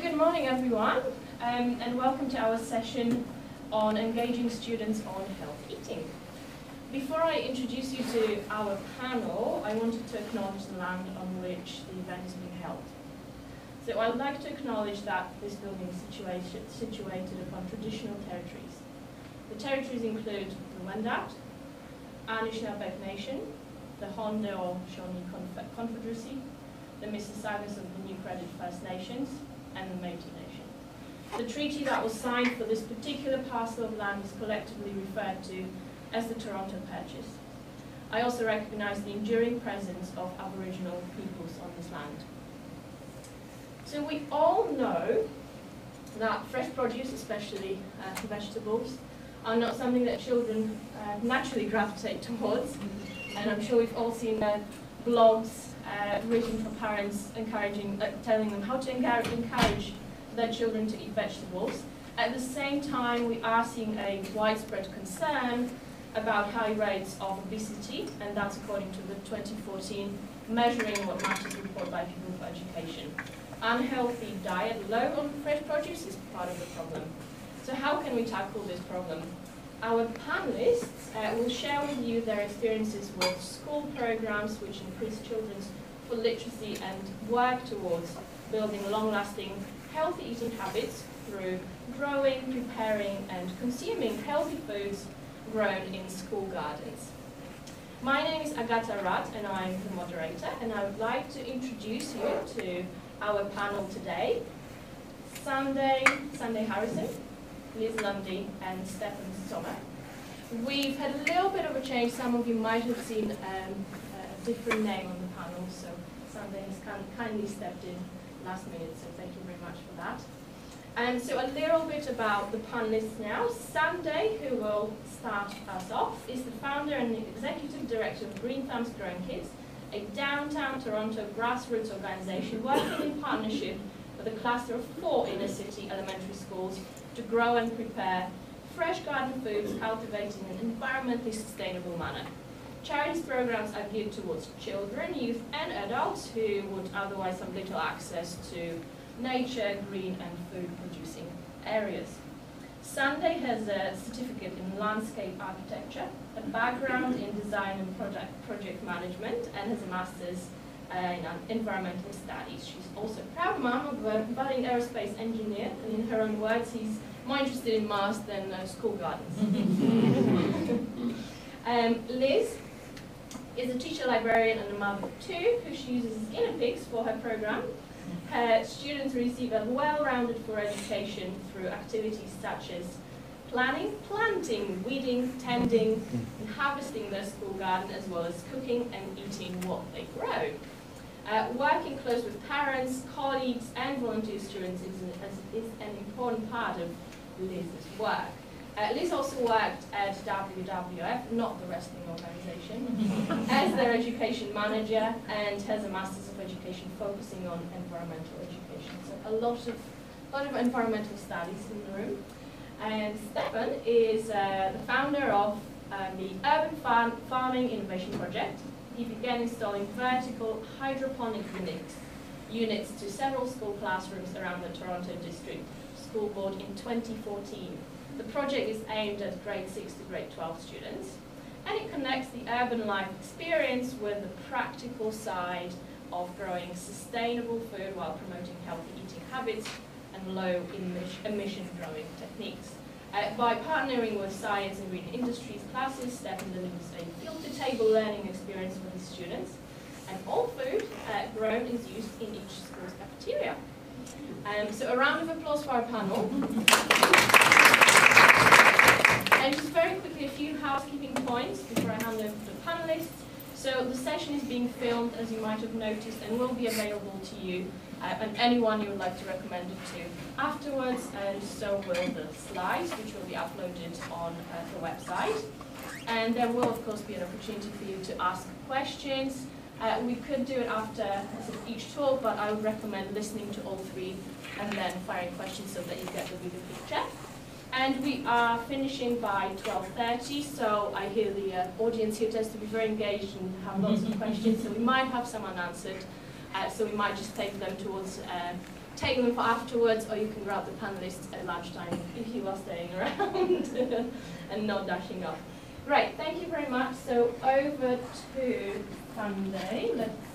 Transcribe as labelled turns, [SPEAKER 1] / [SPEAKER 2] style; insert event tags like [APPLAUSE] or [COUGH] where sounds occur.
[SPEAKER 1] good morning everyone um, and welcome to our session on engaging students on health eating. Before I introduce you to our panel, I wanted to acknowledge the land on which the event is being held. So I'd like to acknowledge that this building is situation, situated upon traditional territories. The territories include the Wendat, Anishinaabe Nation, the Hondo Shawnee Confederacy, the Mississaugas of the New Credit First Nations, and the Métis Nation. The treaty that was signed for this particular parcel of land is collectively referred to as the Toronto Purchase. I also recognise the enduring presence of Aboriginal peoples on this land. So we all know that fresh produce, especially uh, vegetables, are not something that children uh, naturally gravitate [LAUGHS] towards. And I'm sure we've all seen uh, blogs uh, written for parents encouraging, uh, telling them how to encourage, encourage their children to eat vegetables. At the same time, we are seeing a widespread concern about high rates of obesity, and that's according to the 2014 Measuring What Matters report by People for Education. Unhealthy diet low on fresh produce is part of the problem. So how can we tackle this problem? Our panelists uh, will share with you their experiences with school programs which increase children's food literacy and work towards building long-lasting healthy eating habits through growing, preparing and consuming healthy foods grown in school gardens. My name is Agata Rudd and I'm the moderator and I would like to introduce you to our panel today. Sunday, Sunday Harrison, Liz Lundy and Stefan Sommer. We've had a little bit of a change. Some of you might have seen um, a different name on the panel, so Sunday has kindly stepped in last minute, so thank you very much for that. And so a little bit about the panelists now. Sunday, who will start us off, is the founder and executive director of Green Thumbs Growing Kids, a downtown Toronto grassroots organization working in partnership with a cluster of four inner city elementary schools to grow and prepare fresh garden foods cultivated in an environmentally sustainable manner. Charities programs are geared towards children, youth and adults who would otherwise have little access to nature, green and food producing areas. Sunday has a certificate in landscape architecture, a background in design and project, project management and has a master's uh, in environmental studies. She's also a proud mom of a budding aerospace engineer, and in her own words, he's more interested in Mars than uh, school gardens. [LAUGHS] um, Liz is a teacher librarian and a mother of two, who she uses as guinea pigs for her program. Her students receive a well-rounded for education through activities such as planning, planting, weeding, tending, and harvesting their school garden, as well as cooking and eating what they grow. Uh, working close with parents, colleagues, and volunteer students is an, is an important part of Liz's work. Uh, Liz also worked at WWF, not the wrestling organization, [LAUGHS] as their education manager and has a Masters of Education focusing on environmental education. So a lot of, lot of environmental studies in the room. And Stefan is uh, the founder of um, the Urban Farm Farming Innovation Project, he began installing vertical hydroponic units, units to several school classrooms around the Toronto District School Board in 2014. The project is aimed at grade 6 to grade 12 students, and it connects the urban life experience with the practical side of growing sustainable food while promoting healthy eating habits and low emission growing techniques. Uh, by partnering with science and green industries classes, Stefan delivers a field-to-table learning experience for his students, and all food uh, grown is used in each school's cafeteria. Um, so a round of applause for our panel. and just very quickly, a few housekeeping points before I hand over to the panelists. So the session is being filmed, as you might have noticed, and will be available to you uh, and anyone you would like to recommend it to afterwards, and so will the slides, which will be uploaded on uh, the website. And there will, of course, be an opportunity for you to ask questions. Uh, we could do it after each talk, but I would recommend listening to all three and then firing questions so that you get the bigger picture. And we are finishing by 12.30, so I hear the uh, audience here tends to be very engaged and have lots of mm-hmm. questions, so we might have some unanswered. Uh, so we might just take them towards, uh, take them for afterwards, or you can grab the panelists at lunchtime if you are staying [LAUGHS] around [LAUGHS] and not dashing off. Right, thank you very much. So over to Sunday. Let's